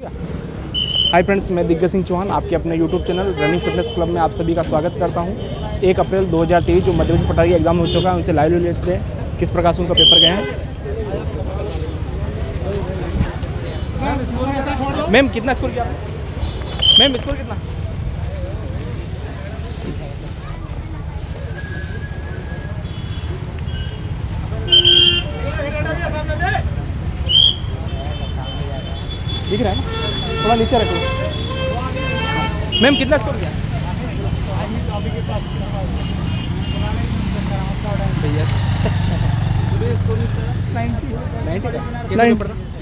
Hi friends मैं दिग्गज सिंह चौहान, आपके अपने YouTube channel running fitness club में आप सभी का स्वागत करता हूँ। एक अप्रैल 2023 जो मध्य प्रदेश एग्ज़ाम हो चुका है, उनसे लाइव लेते हैं किस प्रकार से उनका पेपर गए हैं? मैम कितना स्कोर किया मैम स्कोर कितना? दिख रहा है ना? थोड़ा नीचे रखो। मैम कितना स्कोर किया?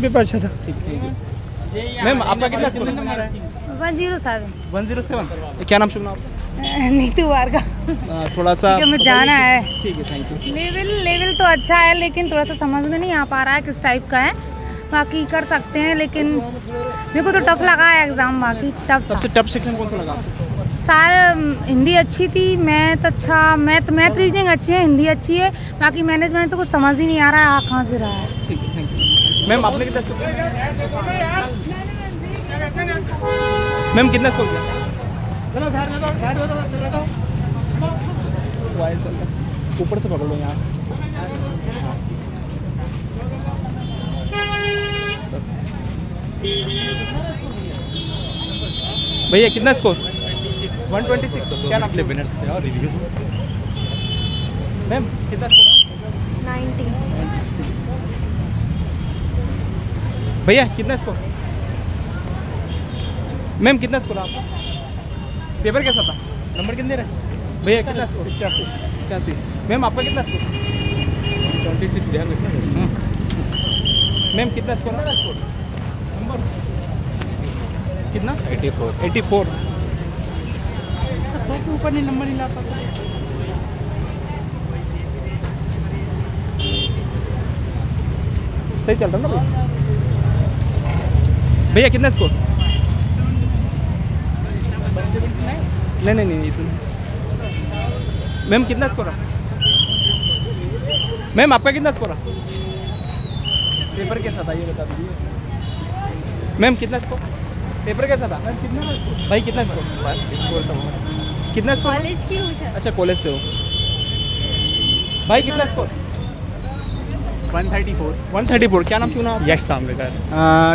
पेपर अच्छा था। मैम आपका कितना score one zero seven. One zero seven? क्या नाम सुनना आपका नीतू वार का थोड़ा सा जो मैं जाना है। ठीक है थैंक यू लेवल लेवल तो अच्छा है लेकिन थोड़ा सा समझ में नहीं आ पा रहा है किस टाइप का है। बाकी कर सकते हैं लेकिन मेरे को तो टफ लगा है एग्ज़ाम बाकी टफ सबसे टफ सेक्शन कौन सा लगा? सार हिंदी अच्छी थी मैथ अच्छा मैथ मैथ रीजनिंग अच्छी है हिंदी अच्छी है बाकी मैनेजमेंट तो कुछ समझ ही नहीं आ रहा है आ कहाँ से रहा है। ठीक है थैंक यू मैम आपने कितना स्कोर मैम कितना है। ऊपर से पकड़ लो यहाँ से हाँ। बस। भैया कितना स्कोर 126 क्या नाम मिनट्स पे और रिव्यू मैम कितना स्कोर है नाइन्टी भैया कितना स्कोर मैम कितना स्कोर आपका पेपर कैसा था? नंबर कितने रहे? भैया कितना स्कोर पचासी। पचासी। मैम आपका कितना स्कोर ट्वेंटी सिक्स ध्यान रखना। मैम कितना स्कोर है नंबर? कितना? एटी फोर एटी फोर सौ के ऊपर नहीं नंबर नहीं ला पाता। सही चल रहा ना भैया भैया कितना स्कोर नहीं नहीं नहीं इतना मैम कितना स्कोर है? मैम आपका कितना स्कोर है? पेपर कैसा था ये बता दीजिए। मैम कितना स्कोर पेपर कैसा था? मैम कितना भाई कितना स्कोर कितना स्कोर कॉलेज की अच्छा कॉलेज से हो। भाई कितना स्कोर वन थर्टी फोर। 134 क्या नाम सुना यश ताम्रकर।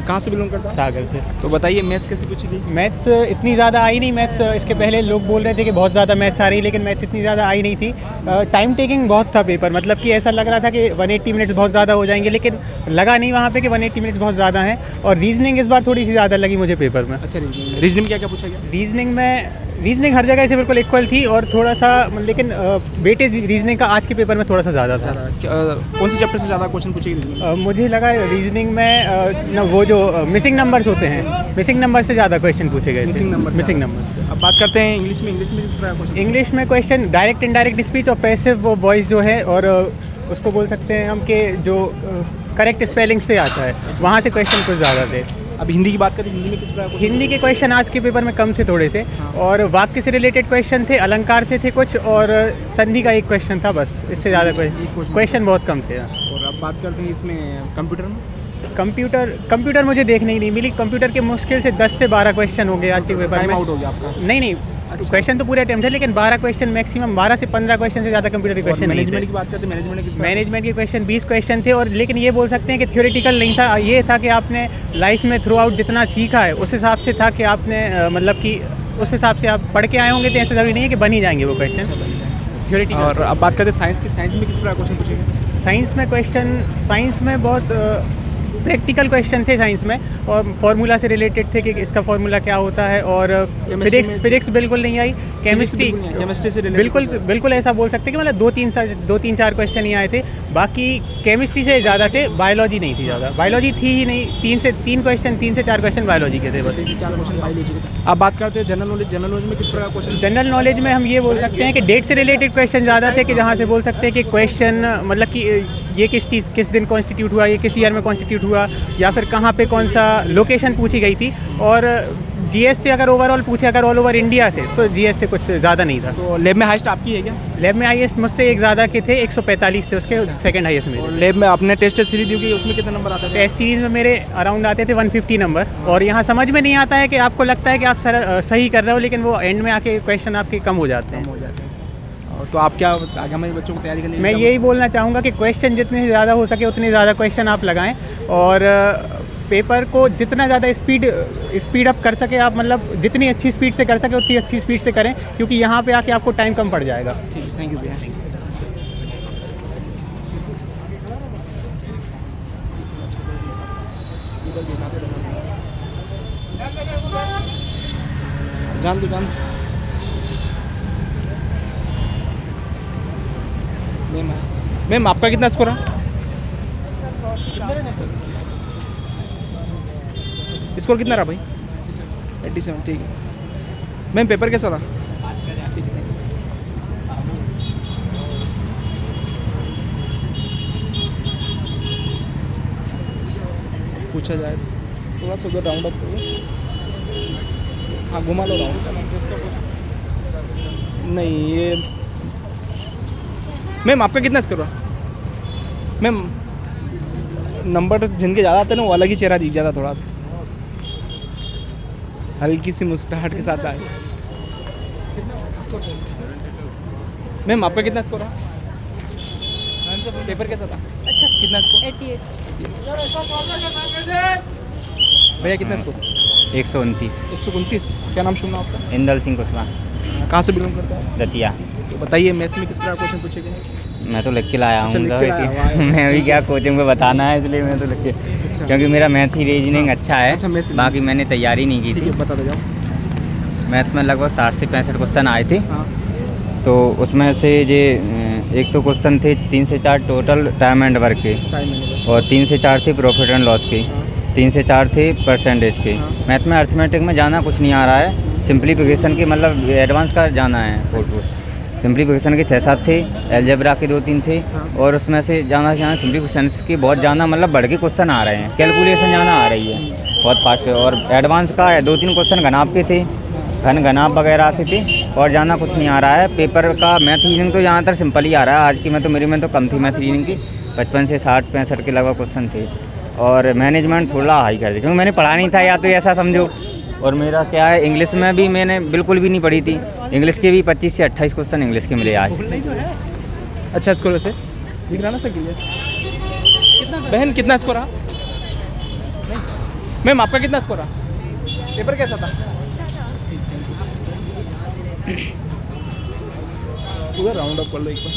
कहाँ से बिलोंग करता? सागर से। तो बताइए मैथ्स कैसे पूछी थी मैथ्स इतनी ज़्यादा आई नहीं। मैथ्स इसके पहले लोग बोल रहे थे कि बहुत ज़्यादा मैथ्स आ रही लेकिन मैथ्स इतनी ज़्यादा आई नहीं थी। टाइम टेकिंग बहुत था पेपर मतलब कि ऐसा लग रहा था कि 180 मिनट्स बहुत ज़्यादा हो जाएँगे लेकिन लगा नहीं वहाँ पर कि 180 मिनट्स बहुत ज़्यादा हैं। और रीजनिंग इस बार थोड़ी सी ज़्यादा लगी मुझे पेपर में। अच्छा रीजनिंग रीजनिंग क्या क्या पूछा गया? रीजनिंग में रीजनिंग हर जगह से बिल्कुल इक्वल थी और थोड़ा सा लेकिन बेटे रीजनिंग का आज के पेपर में थोड़ा सा ज़्यादा था। कौन से चैप्टर से ज़्यादा क्वेश्चन अ, मुझे लगा रीजनिंग में न, वो जो मिसिंग नंबर्स होते हैं मिसिंग नंबर से ज़्यादा क्वेश्चन पूछे गए मिसिंग नंबर मिसिंग नंबर से अब बात करते हैं इंग्लिश में। इंग्लिश में इंग्लिश में क्वेश्चन डायरेक्ट इनडायरेक्ट स्पीच और पैसिव वो वॉइस जो है और उसको बोल सकते हैं हम कि जो करेक्ट स्पेलिंग से आता है वहाँ से क्वेश्चन कुछ ज़्यादा थे। अब हिंदी की बात करें हिंदी में किस प्रकार हिंदी के क्वेश्चन आज के पेपर में कम थे थोड़े से हाँ। और वाक्य से रिलेटेड क्वेश्चन थे अलंकार से थे कुछ और संधि का एक क्वेश्चन था बस इससे ज़्यादा क्वेश्चन बहुत कम थे। और अब बात करते हैं इसमें कंप्यूटर में। कंप्यूटर कंप्यूटर मुझे देखने ही नहीं मिली। कंप्यूटर के मुश्किल से 10 से 12 क्वेश्चन हो गए आज के पेपर में। आउट हो गया आपका। नहीं नहीं क्वेश्चन तो पूरे अटेम्प्ट है लेकिन 12 क्वेश्चन मैक्सिमम 12 से 15 क्वेश्चन से ज़्यादा कंप्यूटर के क्वेश्चन मैनेजमेंट की बात करते मैनेजमेंट मैनेजमेंट के क्वेश्चन 20 क्वेश्चन थे और लेकिन ये बोल सकते हैं कि थ्योरेटिकल नहीं था। ये था कि आपने लाइफ में थ्रू आउट जितना सीखा है उस हिसाब से था कि आपने मतलब कि उस हिसाब से आप पढ़ के आए होंगे तो ऐसा ज़रूरी नहीं है कि बन ही जाएँगे वो क्वेश्चन थ्योरेटिकल और अब बात करते हैं साइंस की। साइंस में किस प्रकार क्वेश्चन पूछेंगे? साइंस में क्वेश्चन साइंस में बहुत प्रैक्टिकल क्वेश्चन थे साइंस में और फार्मूला से रिलेटेड थे कि इसका फार्मूला क्या होता है और फिजिक्स फिजिक्स बिल्कुल नहीं आई केमिस्ट्री chemistry से बिल्कुल बिल्कुल ऐसा बोल सकते कि मतलब दो तीन दो तीन चार क्वेश्चन ही आए थे। बाकी केमिस्ट्री से ज़्यादा थे बायोलॉजी नहीं थी ज़्यादा। बायोलॉजी थी ही नहीं तीन से तीन क्वेश्चन तीन से चार क्वेश्चन बायोलॉजी के थे बस। अब बात करते हैं जनरल नॉलेज जनरल नॉलेज में किस प्रकार क्वेश्चन जनरल नॉलेज में हम ये बोल सकते हैं कि डेट से रिलेटेड क्वेश्चन ज़्यादा थे कि जहाँ से बोल सकते हैं कि क्वेश्चन मतलब कि ये किस चीज़ किस दिन कॉन्स्टिट्यूट हुआ ये किस ईयर में कॉन्स्टिट्यूट हुआ या फिर कहाँ पे कौन सा लोकेशन पूछी गई थी? और जीएस से अगर ओवरऑल पूछे अगर ऑल ओवर इंडिया से तो जीएस से कुछ ज़्यादा नहीं था। तो लैब में हाइस्ट आपकी है क्या? लैब में हाईएस्ट मुझसे एक ज़्यादा के थे 145 थे उसके सेकंड हाईएस्ट में और लैब में आपने टेस्ट सीरीज़ दी होगी उसमें कितने नंबर आते थे? टेस्ट सीरीज़ में मेरे अराउंड आते थे 150 नंबर और यहाँ समझ में नहीं आता है कि आपको लगता है कि आप सर सही कर रहे हो लेकिन वो एंड में आके क्वेश्चन आपके कम हो जाते हैं। तो आप क्या आगे हमारे बच्चों को तैयारी करने मैं यही बोलना चाहूँगा कि क्वेश्चन जितने ज़्यादा हो सके उतने ज़्यादा क्वेश्चन आप लगाएँ और पेपर को जितना ज़्यादा स्पीड स्पीड अप कर सके आप मतलब जितनी अच्छी स्पीड से कर सके उतनी अच्छी स्पीड से करें क्योंकि यहाँ पे आके आपको टाइम कम पड़ जाएगा। ठीक थैंक यू भैया। जान दो जान दो। मैम मैम, आपका कितना स्कोर है? स्कोर कितना रहा भाई? एट्टी सेवन ठीक है। मैम पेपर कैसा रहा? पूछा जाए थोड़ा सा उधर राउंड अप करिए हाँ घुमा लो राउंड नहीं, ये मैम, आपका कितना स्कोर रहा? मैम नंबर जिनके ज़्यादा आते हैं ना वो अलग ही चेहरा दिख जाता थोड़ा सा। हल्की सी मुस्कुराहट के साथ आए। मैम आपका कितना स्कोर रहा? पेपर कैसा था अच्छा। कितना स्कोर एट्टी एट भैया कितना स्कोर एक सौ उनतीस। एक सौ उनतीस। क्या नाम सुनना आपका? इंदल सिंह कुशवाहा। कहाँ से बिलोंग करता है? दतिया। तो बताइए मैथ्स में किस प्रकार क्वेश्चन पूछे गए मैं तो लिख के लाया अच्छा, हूँ तो इसी मैं भी क्या कोचिंग में बताना है इसलिए मैं तो लिख के क्योंकि मेरा मैथ ही रीजनिंग अच्छा है। अच्छा, बाकी मैंने तैयारी नहीं की थी। है बताते जाओ। मैथ में लगभग साठ से पैंसठ क्वेश्चन आए थे। हाँ। तो उसमें से ये एक तो क्वेश्चन थे तीन से चार टोटल टाइम एंड वर्क के। और तीन से चार थे प्रॉफिट एंड लॉस के। तीन से चार थे परसेंटेज के। हाँ। मैथ में अर्थमेटिक में जाना कुछ नहीं आ रहा है। सिंप्लीफिकेशन के मतलब एडवांस का जाना है। फ़ोटो सिंप्लीफिकेशन के छः सात थे एलजेब्रा के दो तीन थे हाँ। और उसमें से जाना जाना सिंप्लीफिकेशन के बहुत ज़्यादा मतलब बढ़ के क्वेश्चन आ रहे हैं। कैलकुलेशन ज़्यादा आ रही है। बहुत फास्ट और एडवांस का है दो तीन क्वेश्चन घनाप के थे घन घनाप वगैरह से थे और ज़्यादा कुछ नहीं आ रहा है। पेपर का मैथ रीजनिंग तो ज़्यादातर सिंपल ही आ रहा है। आज की मैं तो मेरी में तो कम थी मैथ रीजनिंग की पचपन से साठ पैंसठ के लगभग क्वेश्चन थे। और मैनेजमेंट थोड़ा हाई कर दिया क्योंकि मैंने पढ़ा नहीं था या तो ऐसा समझो। और मेरा क्या है इंग्लिश में भी मैंने बिल्कुल भी नहीं पढ़ी थी। इंग्लिश के भी पच्चीस से अट्ठाईस क्वेश्चन इंग्लिश के मिले आज। अच्छा स्कोर वैसे? दिख रहा ना सर कितना बहन कितना स्कोर रहा? मैम आपका कितना स्कोर रहा? पेपर कैसा था? पूरा राउंड अप कर लो एक बार।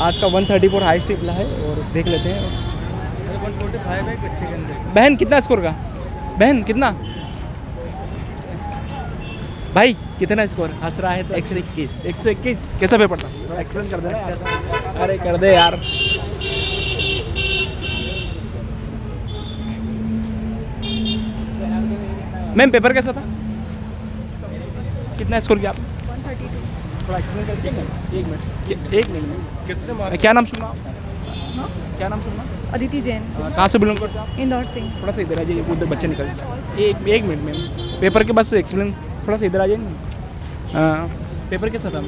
आज का 134 हाईएस्ट निकला है और देख लेते हैं। बहन कितना स्कोर का? बहन कितना? भाई कितना स्कोर हंस रहा है तो? एक सौ इक्कीस। एक सौ इक्कीस? कैसा पेपर था? एक्सप्लेन कर देना यार। अरे कर दे यार। मैम पेपर कैसा था? कितना स्कोर किया करके एक मिनट एक मिनट। क्या नाम सुनना? क्या नाम सुनना? अदिति जैन। कहाँ से बिलोंग करते हो इंदौर सिंह थोड़ा सा इधर आ जाइए उधर बच्चे निकल जाए। एक एक मिनट मैम पेपर के बस एक्सप्लेन थोड़ा सा इधर आ जाइए ना। हाँ, पेपर कैसा था?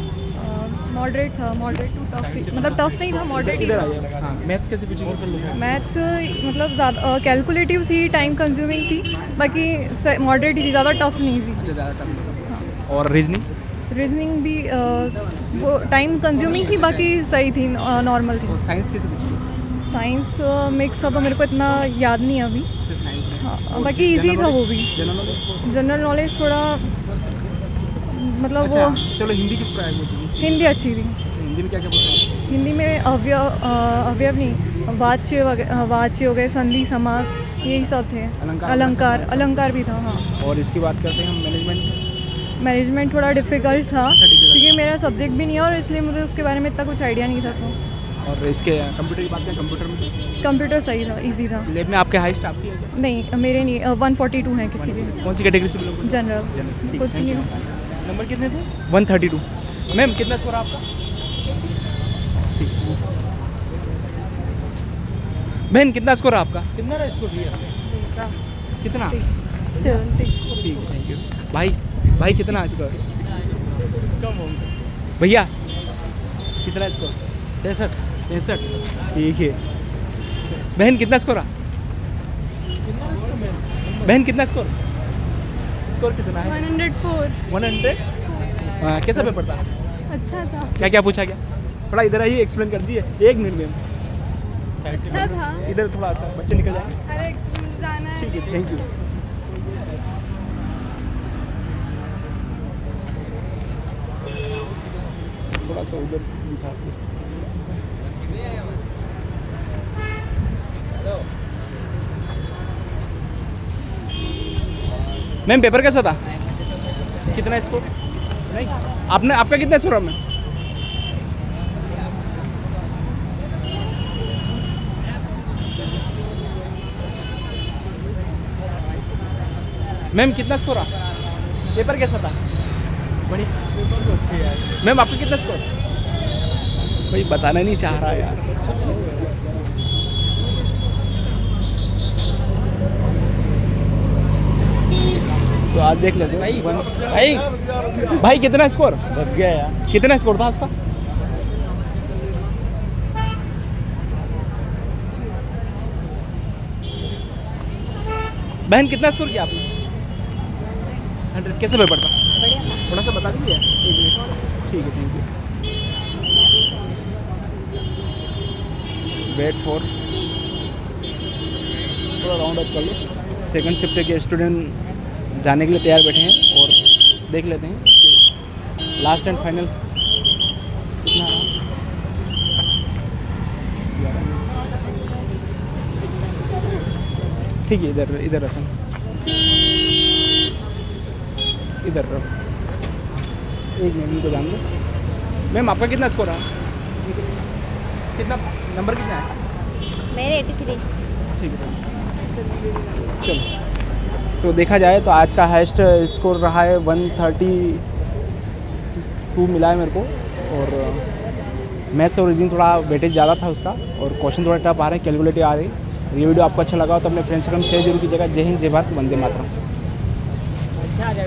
मॉडरेट था मॉडरेट टू टफ मतलब टफ नहीं था मॉडरेट ही इधर आ था। जाइए। हाँ मैथ्स कैसे पूछेंगे? मैथ्स मतलब ज़्यादा कैलकुलेटिव थी टाइम कंज्यूमिंग थी बाकी मॉडरेट ही थी ज़्यादा टफ नहीं थी। अच्छा ज़्यादा और रीजनिंग रीजनिंग भी वो टाइम कंज्यूमिंग थी बाकी सही थी नॉर्मल थी। साइंस कैसे साइंस मिक्स था तो मेरे को इतना याद नहीं है अभी। अच्छा साइंस हाँ, बाकी जनरल easy था वो भी। जनरल नॉलेज थोड़ा मतलब अच्छा वो चलो हिंदी किस पूछेंगे हिंदी अच्छी थी। अच्छा हिंदी में क्या क्या पूछेंगे हिंदी में अवयव अवयव नहीं वाच्य वगैरह वाच्य हो गए संधि समास यही सब थे। अलंकार, अलंकार अलंकार भी था हाँ। और इसकी बात करते हैं हम मैनेजमेंट मैनेजमेंट थोड़ा डिफ़िकल्ट था अच्छा, क्योंकि मेरा सब्जेक्ट भी नहीं है और इसलिए मुझे उसके बारे में इतना कुछ आइडिया नहीं था तो। और इसके कंप्यूटर की बात करें कंप्यूटर में कंप्यूटर सही था इजी था। लैब में आपके हाइस्ट आपकी है क्या? नहीं मेरे नहीं वन फोर्टी टू हैं किसी के। कौन सी कैटेगरी से बिलोंग जनरल कुछ नहीं नंबर कितने थे? वन थर्टी टू मैम कितना स्कोर आपका? बहन कितना स्कोर आपका? कितना रहा स्कोर कितना? ठीक। थैंक यू भाई भाई कितना स्कोर भैया कितना स्कोर पैंसठ। पैंसठ। ठीक है। बहन कितना स्कोर है बहन कितना स्कोर स्कोर कितना है? 104 वन हंड्रेड कैसा पेपर था? अच्छा था। क्या क्या पूछा गया थोड़ा इधर आइए एक्सप्लेन कर दिए। एक मिनट में अच्छा था। इधर थोड़ा अच्छा बच्चे निकल जाए। अरे जाना है। ठीक है थैंक यू थोड़ा सा उधर दिखा मैम पेपर कैसा था? कितना स्कोर नहीं, आपने, आपका कितना स्कोर मैम मैम, कितना स्कोर रहा पेपर कैसा था? बढ़िया। मैम, आपका कितना स्कोर कोई बताना नहीं चाह रहा यार। तो आज देख लेते हैं। वन भाई भाई कितना स्कोर बच गया यार। कितना स्कोर था उसका? बहन कितना स्कोर किया आपने? हंड्रेड कैसे पेपर था थोड़ा सा बता दीजिए। एक मिनट ठीक है थैंक यू वेट फॉर थोड़ा राउंड अप कर लो। सेकंड शिफ्ट के स्टूडेंट जाने के लिए तैयार बैठे हैं और देख लेते हैं कि लास्ट एंड फाइनल कितना ठीक है इधर इधर रखो। इधर रखो। एक मिनट इनको जान दो। मैम आपका कितना स्कोर है? कितना नंबर कितना है? मेरे 83 ठीक है। चलो। तो देखा जाए तो आज का हाइस्ट स्कोर रहा है वन थर्टी टू मिला है मेरे को। और मैथ्स और रीजनिंग थोड़ा वेटेज ज़्यादा था उसका और क्वेश्चन थोड़ा टफ आ रहे हैं कैलकुलेटिव आ रही ये वीडियो आपको अच्छा लगा हो तो अपने फ्रेंड्स से शेयर ज़रूर कीजिएगा। जय हिंद, जय भारत, वंदे मातरम। अच्छा आ जाए